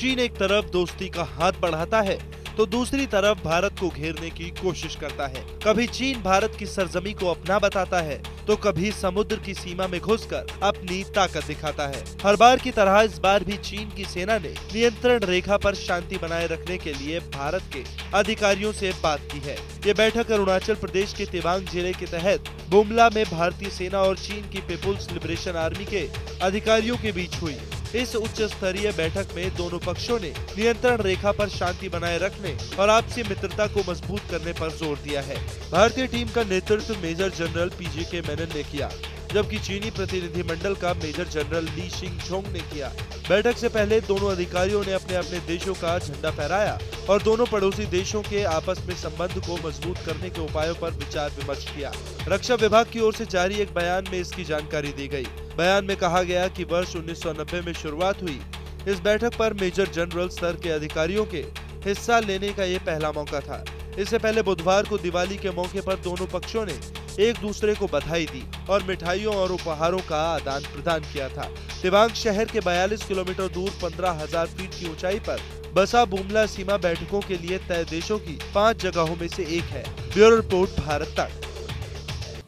चीन एक तरफ़ दोस्ती का हाथ बढ़ाता है तो दूसरी तरफ़ भारत को घेरने की कोशिश करता है। कभी चीन भारत की सरजमी को अपना बताता है तो कभी समुद्र की सीमा में घुसकर अपनी ताकत दिखाता है। हर बार की तरह इस बार भी चीन की सेना ने नियंत्रण रेखा पर शांति बनाए रखने के लिए भारत के अधिकारियों से बात की है। ये बैठक अरुणाचल प्रदेश के तिवांग ज़िले के तहत बुमला में भारतीय सेना और चीन की पीपुल्स लिबरेशन आर्मी के अधिकारियों के बीच हुई। इस उच्च स्तरीय बैठक में दोनों पक्षों ने नियंत्रण रेखा पर शांति बनाए रखने और आपसी मित्रता को मज़बूत करने पर ज़ोर दिया है। भारतीय टीम का नेतृत्व मेजर जनरल पीजे के मेनन ने किया। जबकि चीनी प्रतिनिधि मंडल का मेजर जनरल ली शिंग झोंग ने किया। बैठक से पहले दोनों अधिकारियों ने अपने अपने देशों का झंडा फहराया और दोनों पड़ोसी देशों के आपस में संबंध को मज़बूत करने के उपायों पर विचार विमर्श किया। रक्षा विभाग की ओर से जारी एक बयान में इसकी जानकारी दी गई। बयान में कहा गया कि वर्ष 1990 में शुरुआत हुई। इस बैठक पर मेजर जनरल स्तर के अधिकारियों के हिस्सा लेने का ये पहला मौका था। इससे पहले बुधवार को दिवाली के मौके पर दोनों पक्षों ने एक दूसरे को बधाई दी और मिठाइयों और उपहारों का आदान प्रदान किया था। दिबांग शहर के 42 किलोमीटर दूर 15,000 फीट की ऊंचाई पर बसा बुमला सीमा बैठकों के लिए तय देशों की पाँच जगहों में से एक है। ब्यूरो रिपोर्ट भारत तक।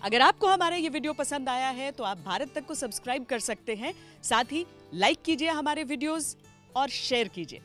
अगर आपको हमारा ये वीडियो पसंद आया है तो आप भारत तक को सब्सक्राइब कर सकते हैं। साथ ही लाइक कीजिए हमारे वीडियोस और शेयर कीजिए।